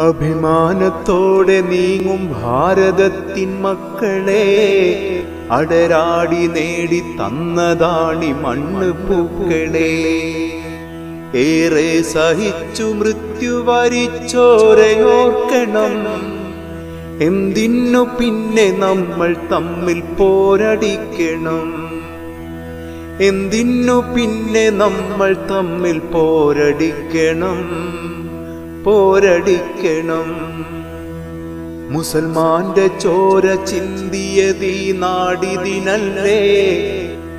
അഭിമാനത്തോടെ നീങ്ങും ഭാരതത്തിൻ മക്കളെ. അടരാടി നേടി തന്നതാണി മണ്ണ് പൂക്കളെ. ഏറെ സഹിച്ചു മൃത്യു വരിച്ചോരയോർക്കണം. എന്തിനു പിന്നെ നമ്മൾ തമ്മിൽ പോരടിക്കണം? എന്തിനു പിന്നെ നമ്മൾ തമ്മിൽ പോരടിക്കണം? പോരടിക്കണം. മുസൽമാന്റെ ചോര ചിന്തിയതീ നാടിതിനല്ലേ?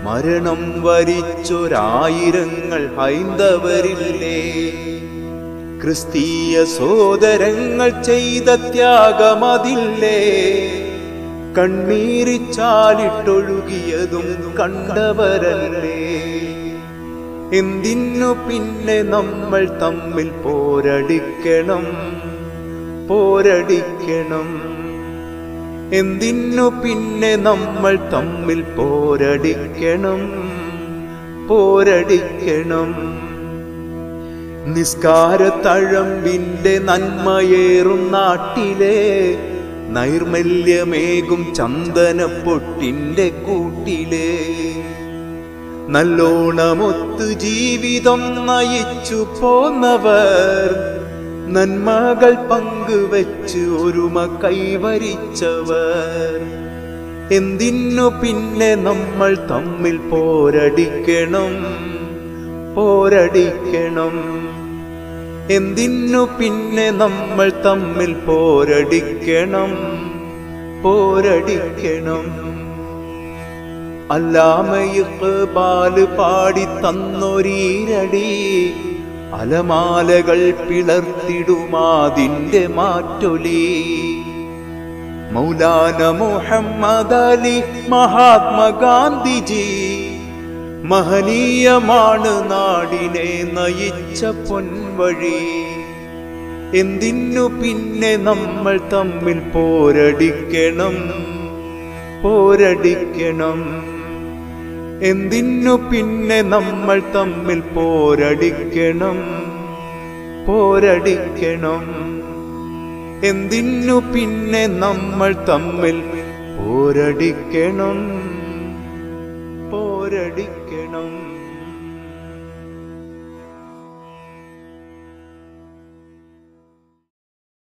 മരണം വരിച്ചൊരായിരങ്ങൾ ഹൈന്ദവരില്ലേ? ക്രിസ്തീയ സോദരങ്ങൾ ചെയ്ത ത്യാഗമതില്ലേ? കണ്ണീരിച്ചാലിട്ടൊഴുകിയതും കണ്ടവരല്ലേ? എന്തിനു പിന്നെ നമ്മൾ തമ്മിൽ പോരടിക്കണം? പോരടിക്കണം. എന്തിനു പിന്നെ നമ്മൾ തമ്മിൽ പോരടിക്കണം? പോരടിക്കണം. നിസ്കാര തഴമ്പിന്റെ നന്മയേറും നാട്ടിലെ നൈർമല്യമേകും ചന്ദനപ്പൊട്ടിന്റെ കൂട്ടിലെ നല്ലോണമൊത്ത് ജീവിതം നയിച്ചു പോന്നവർ നന്മകൾ പങ്കുവെച്ച് ഒരുമ കൈവരിച്ചവർ. എന്തിനു പിന്നെ നമ്മൾ തമ്മിൽ പോരടിക്കണം? പോരടിക്കണം. എന്തിനു പിന്നെ നമ്മൾ തമ്മിൽ പോരടിക്കണം? പോരടിക്കണം. അല്ലാമയിക്ബാൽ പാടി തന്നൊരീരടി അലമാലകൾ പിളർത്തിടുമാതിന്റെ മാറ്റൊലി. മൗലാന മുഹമ്മദ് അലി മഹാത്മാഗാന്ധിജി മഹനീയമാണ് നാടിനെ നയിച്ച പൊൻവഴി. എന്തിനു പിന്നെ നമ്മൾ തമ്മിൽ പോരടിക്കണം? പോരടിക്കണം. എന്തിനു പിന്നെ നമ്മൾ തമ്മിൽ പോരടിക്കണം? പോരടിക്കണം. എന്തിനു പിന്നെ നമ്മൾ തമ്മിൽ പോരടിക്കണം? പോരടിക്കണം.